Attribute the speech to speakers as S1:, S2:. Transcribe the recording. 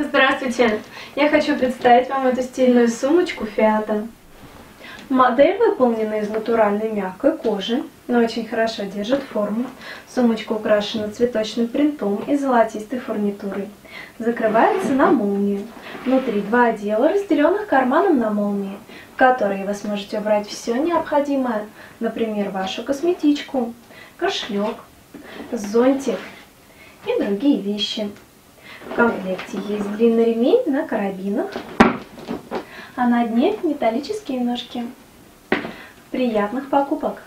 S1: Здравствуйте! Я хочу представить вам эту стильную сумочку Фиата. Модель выполнена из натуральной мягкой кожи, но очень хорошо держит форму. Сумочка украшена цветочным принтом и золотистой фурнитурой. Закрывается на молнию. Внутри два отдела, разделенных карманом на молнии, в которые вы сможете убрать все необходимое, например, вашу косметичку, кошелек, зонтик и другие вещи. В комплекте есть длинный ремень на карабинах, а на дне металлические ножки. Приятных покупок!